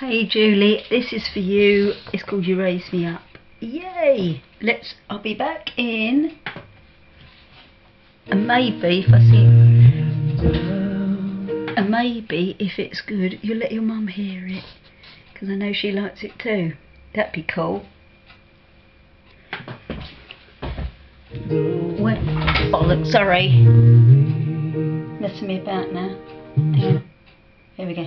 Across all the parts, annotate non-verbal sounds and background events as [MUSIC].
Hey Julie, this is for you. It's called You Raise Me Up. Yay! Let's. I'll be back in. And maybe if I see. And maybe if it's good, you'll let your mum hear it. Because I know she likes it too. That'd be cool. Wait. Oh, Bollocks, sorry. Messing me about now. Here we go.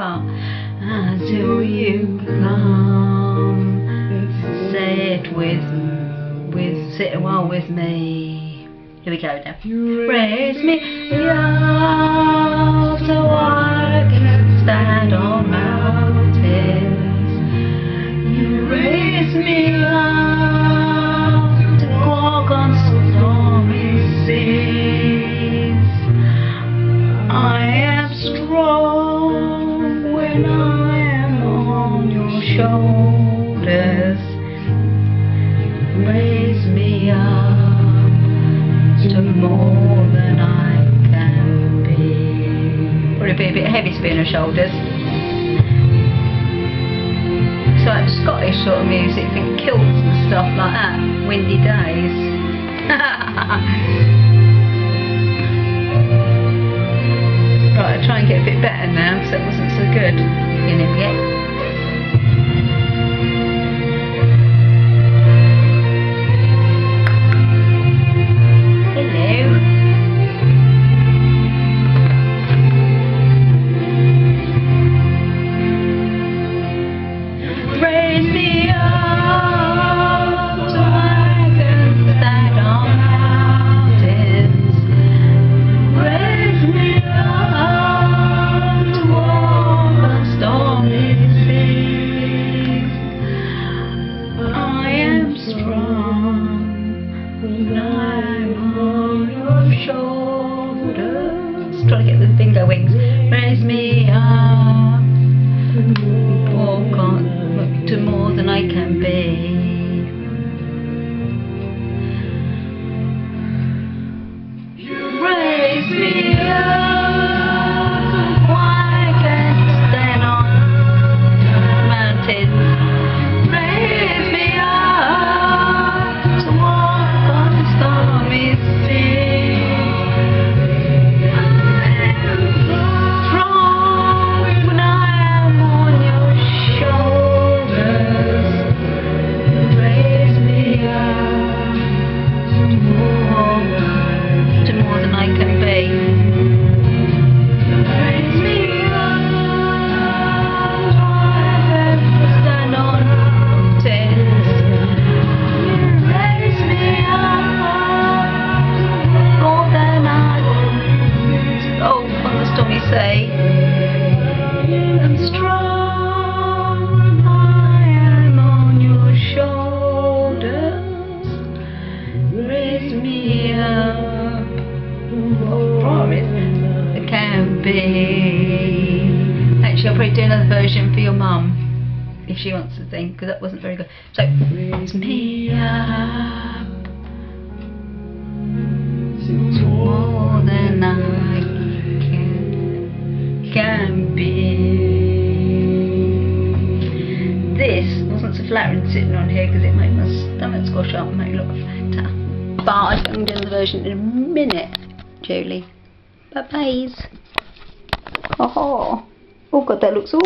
Sorry, I lost my part. Until you come, sit with, with, sit a while with me. Here we go now. Raise me up shoulders. Raise me up to more than I can be. Would it be a bit heavy on your shoulders? It's like Scottish sort of music, think kilts and stuff like that. Windy days. [LAUGHS] right, I'll try and get a bit better now because that wasn't so good. You know, yeah. When Actually, I'll probably do another version for your mum if she wants to sing because that wasn't very good. So, raise me up more than I can, can be. This wasn't so flattering sitting on here because it made my stomach squash up and make it look fatter. But I'm going to do the version in a minute, Julie. Bye byes. Oh, oh, oh. oh god, that looks awful.